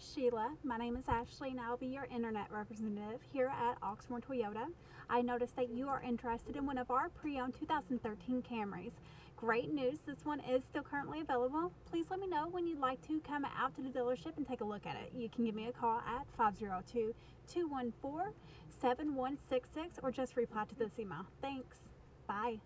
Sheila, my name is Ashley and I'll be your internet representative here at Oxmoor Toyota. I noticed that you are interested in one of our pre-owned 2013 Camrys. Great news, this one is still currently available. Please let me know when you'd like to come out to the dealership and take a look at it. You can give me a call at 502-214-7166 or just reply to this email. Thanks. Bye.